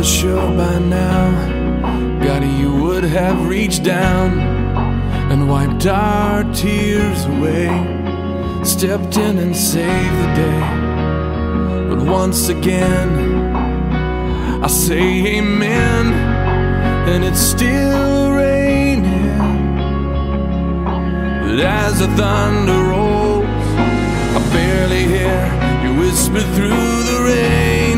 was sure by now, God, you would have reached down and wiped our tears away, stepped in and saved the day. But once again, I say amen, and it's still raining. But as the thunder rolls, I barely hear you whisper through the rain.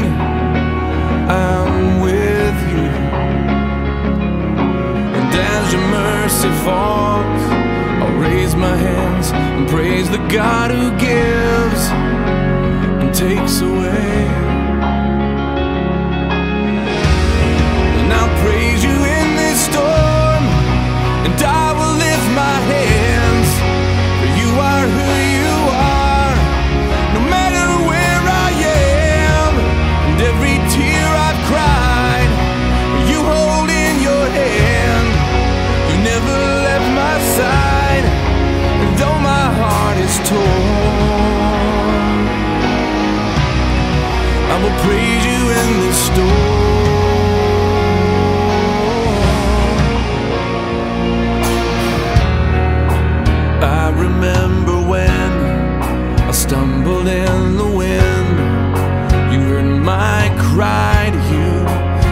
Your mercy falls, I'll raise my hands and praise the God who gives and takes away. And I'll praise you in this storm, and I will lift my hands, is torn, I will praise you in this storm. I remember when I stumbled in the wind. You heard my cry to you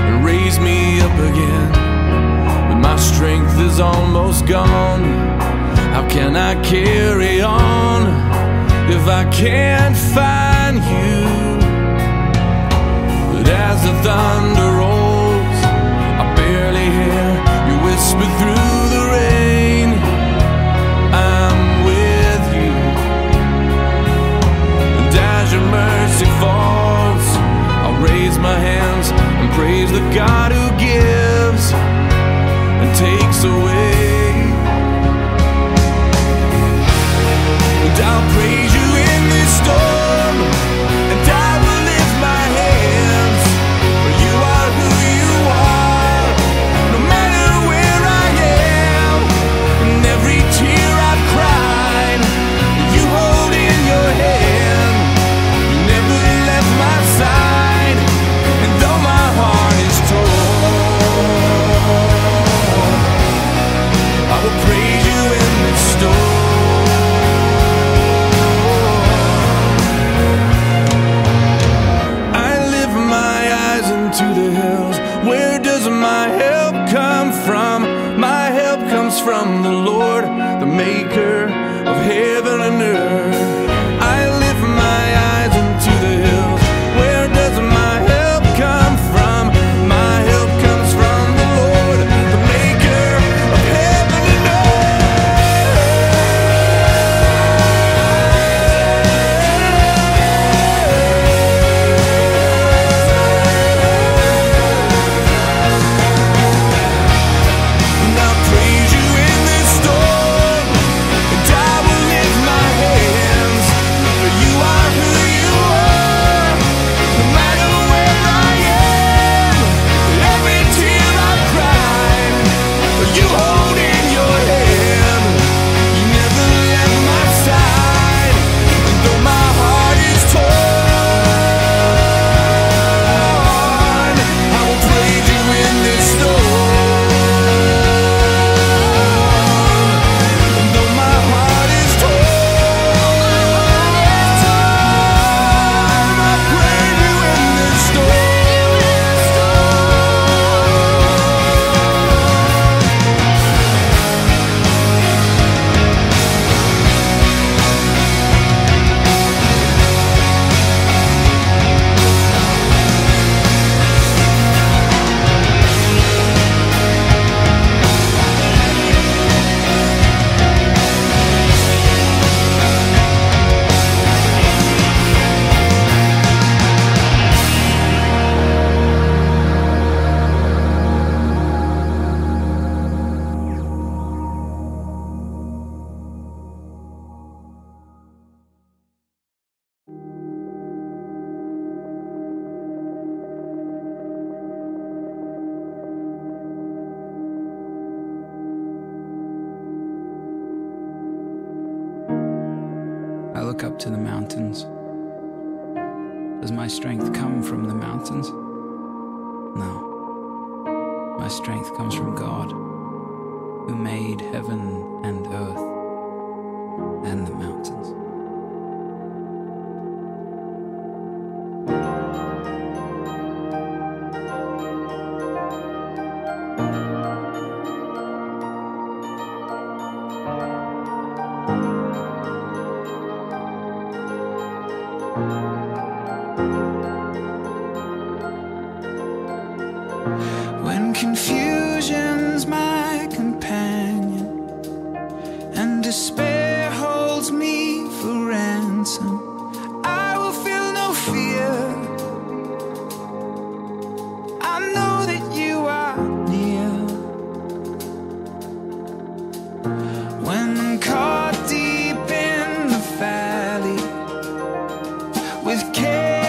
and raised me up again. But my strength is almost gone. How can I carry on if I can't find you? But as the thunder rolls, I barely hear you whisper through the rain. I'm with you, and as your mercy falls, I raise my hands and praise the God who gives and takes away. With chaos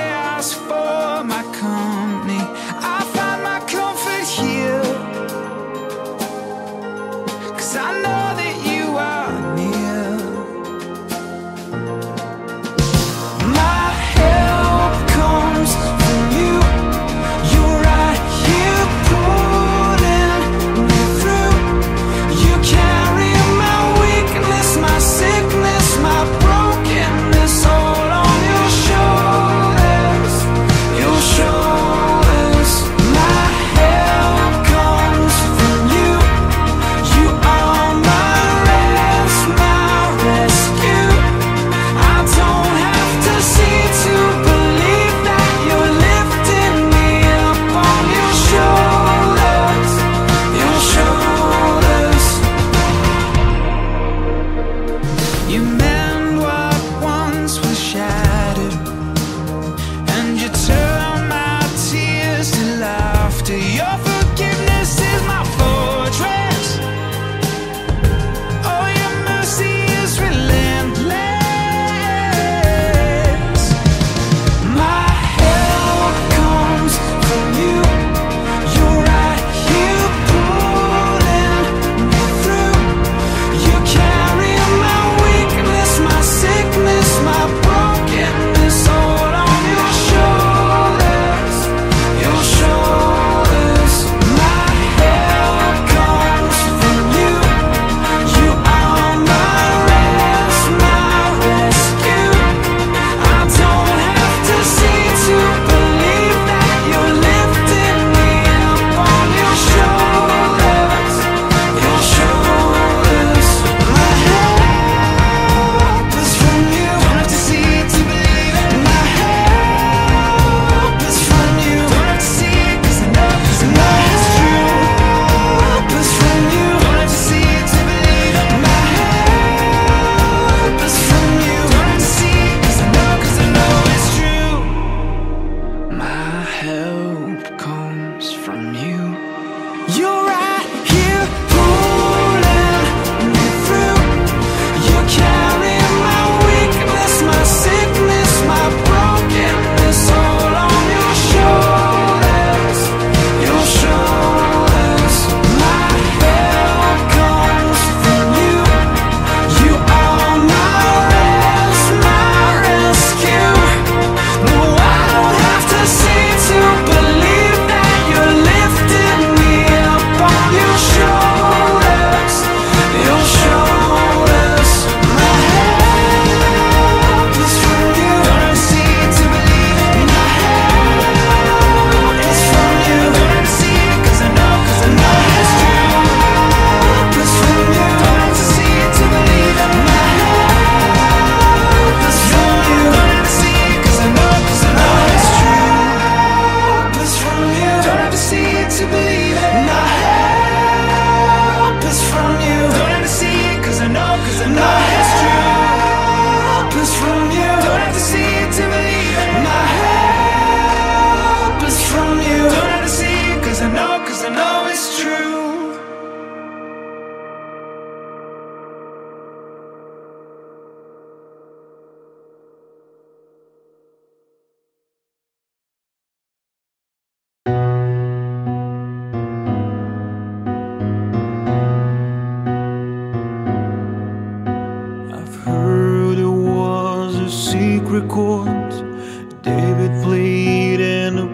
record David played in a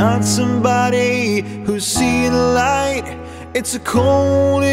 not somebody who's seen the light. It's a cold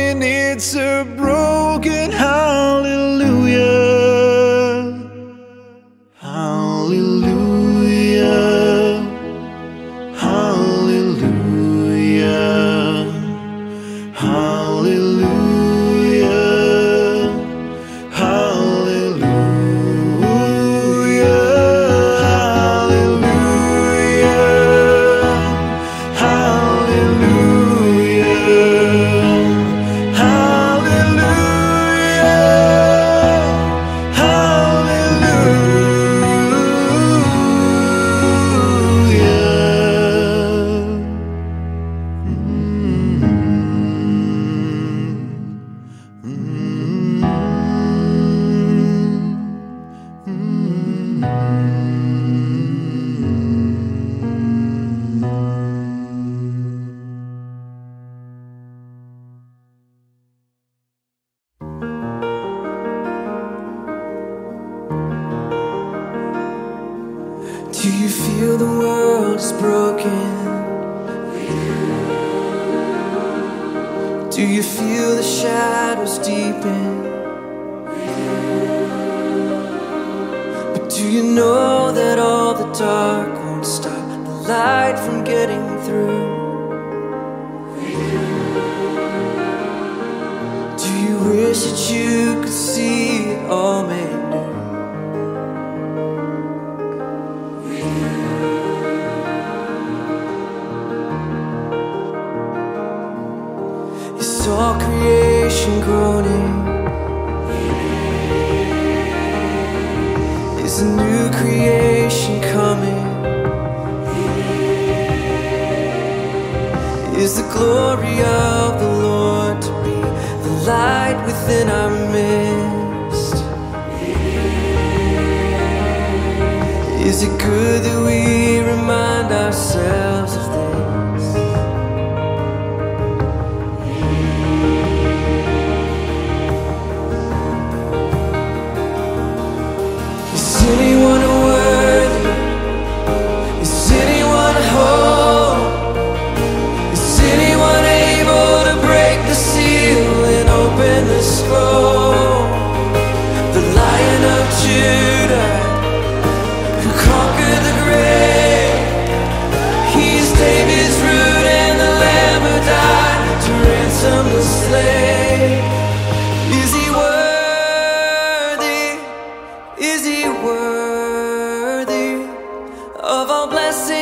blessing.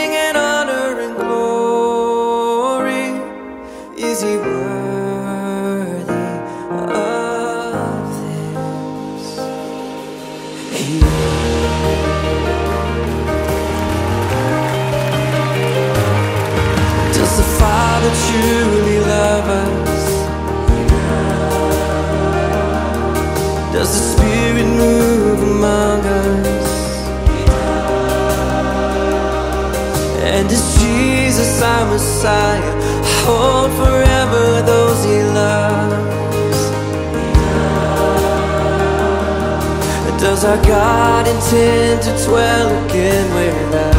I hold forever those he loves. Does our God intend to dwell again where I?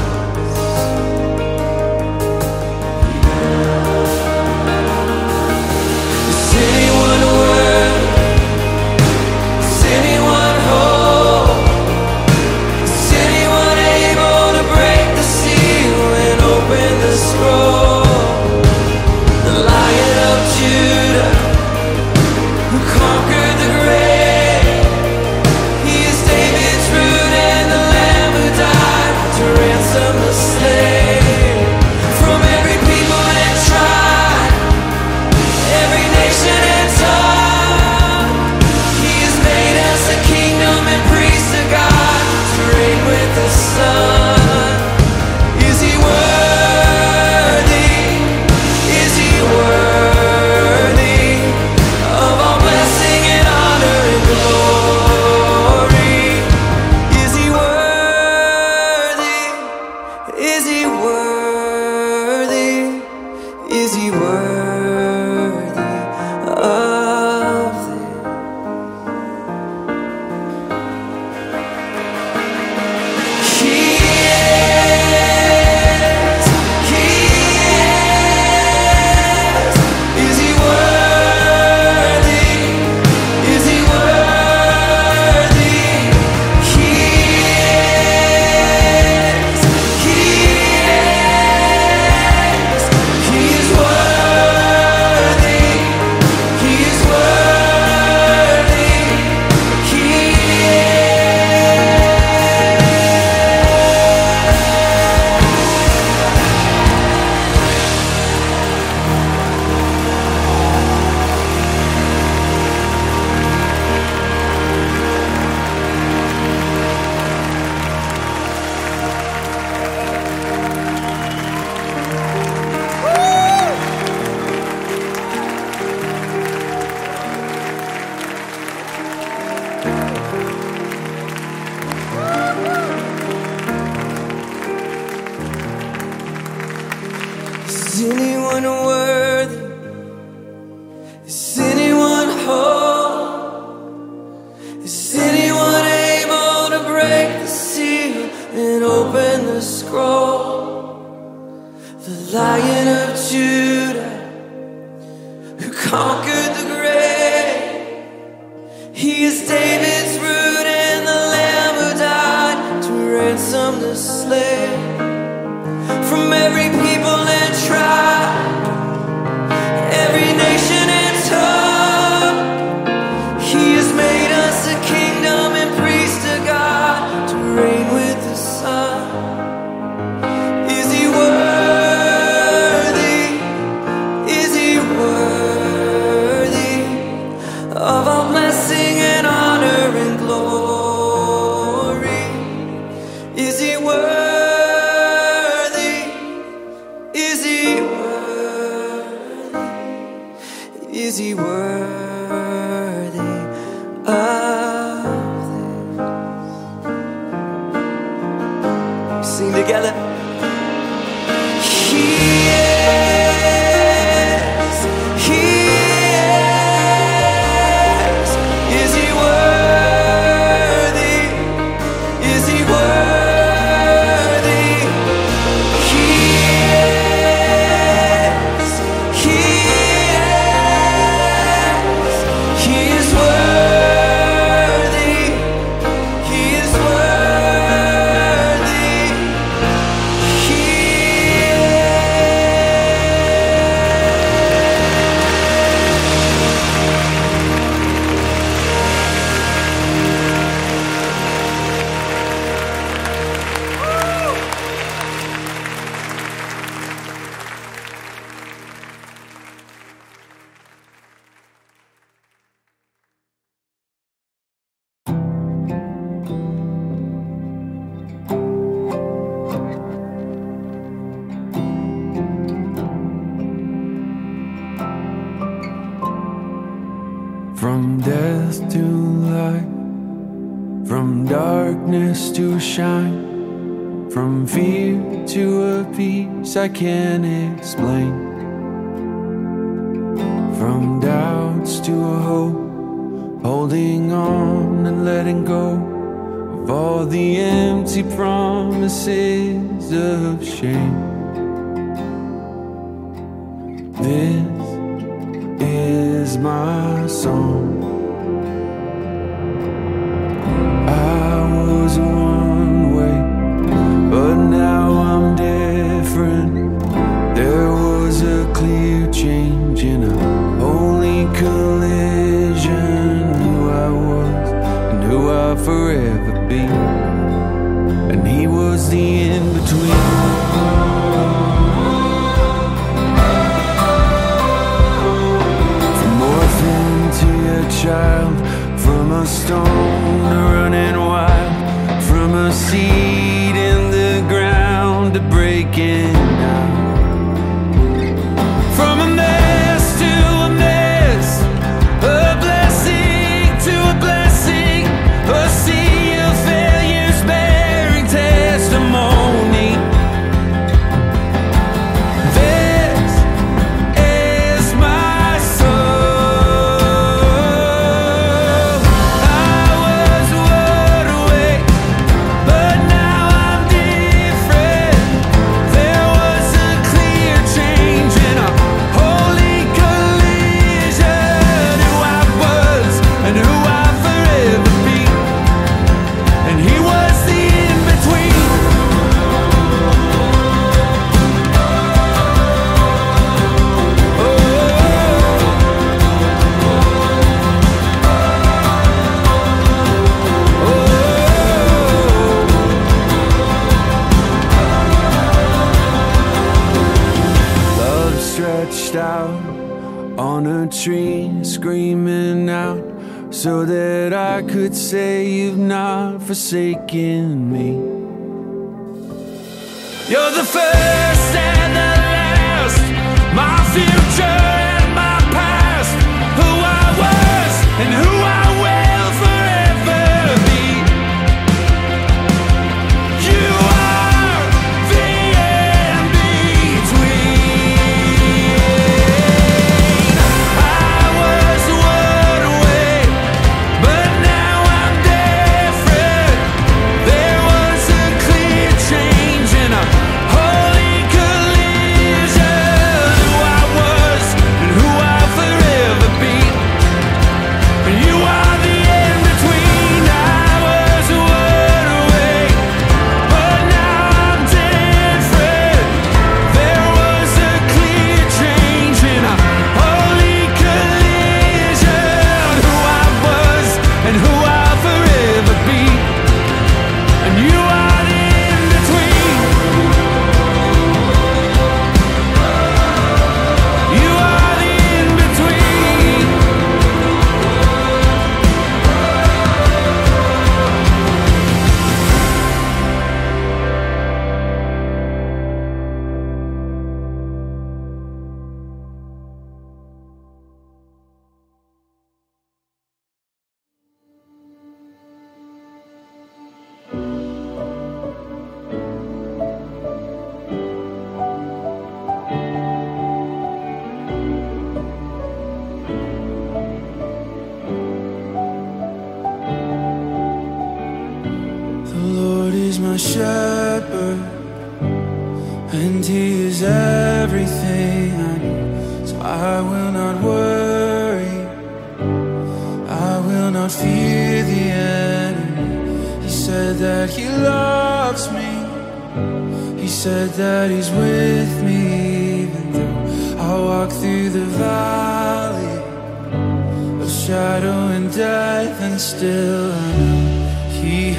busy world.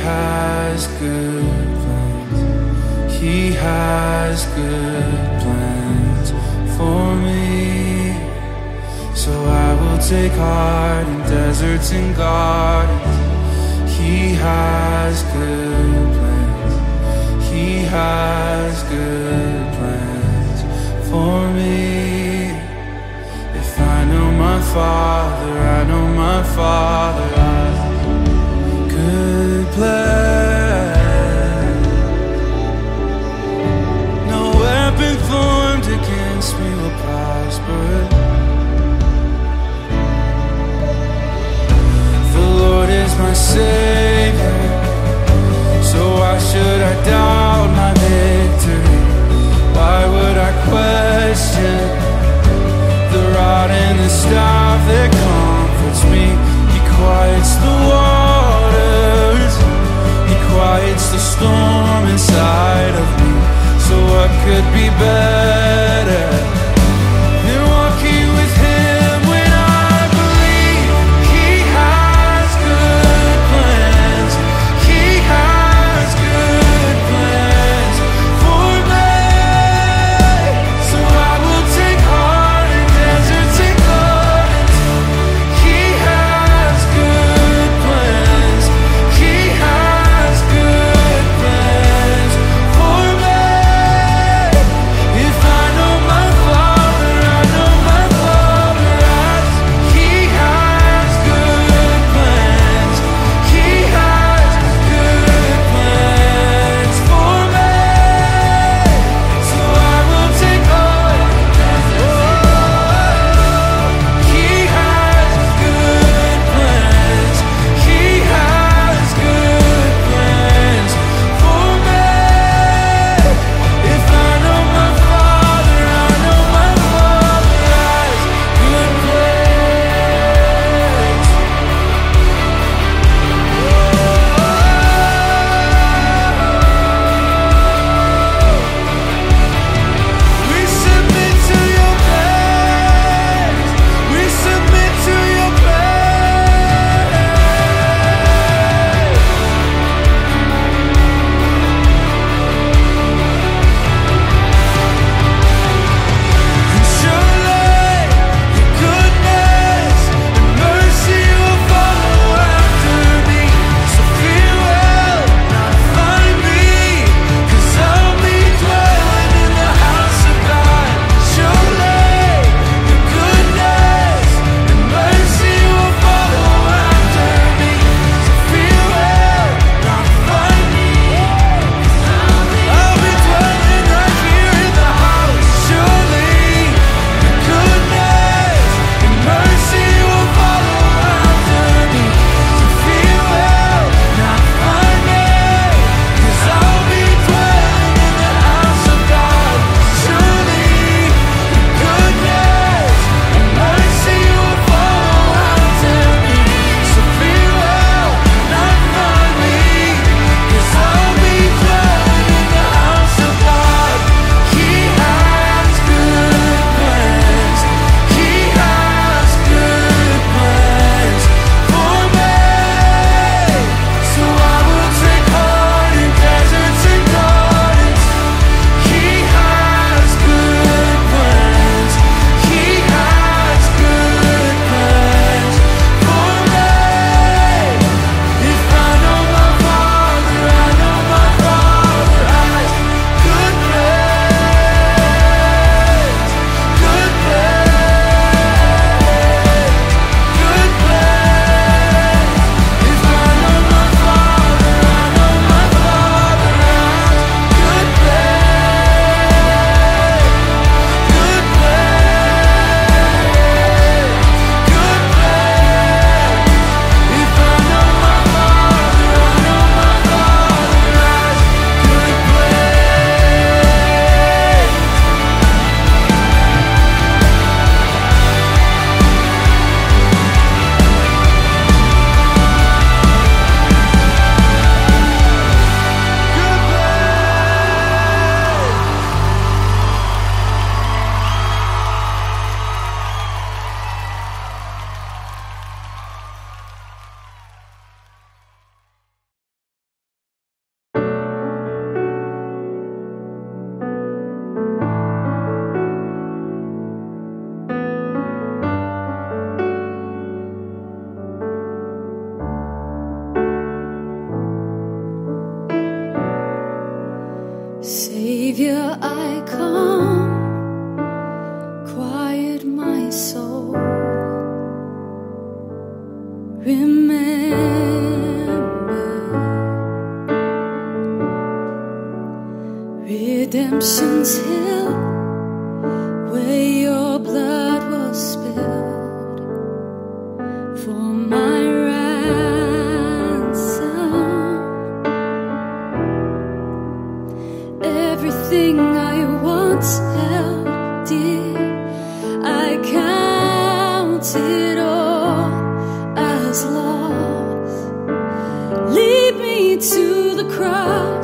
Has good plans. He has good plans for me. So I will take heart in deserts and gardens. He has good plans. He has good plans for me. If I know my Father, I know my Father. I good No weapon formed against me will prosper. The Lord is my Savior. So why should I doubt my victory? Why would I question the rod and the staff that comforts me? He quiets the waters. Quiets the storm inside of me. So what could be better is lost. Lead me to the cross.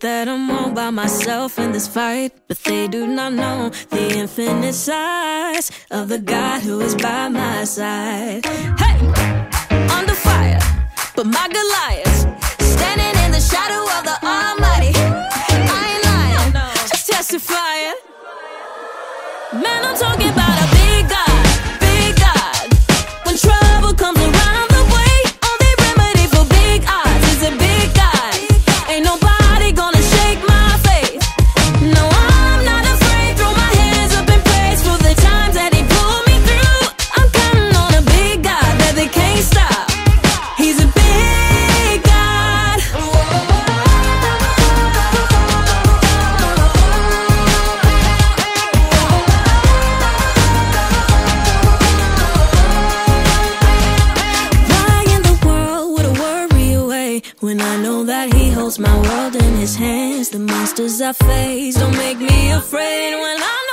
That I'm all by myself in this fight. But they do not know the infinite size of the God who is by my side. Hey, under fire, but my Goliath standing in the shadow of the Almighty. I ain't lying, just testifying. Man, I'm talking about a The monsters I face. Don't make me afraid when I'm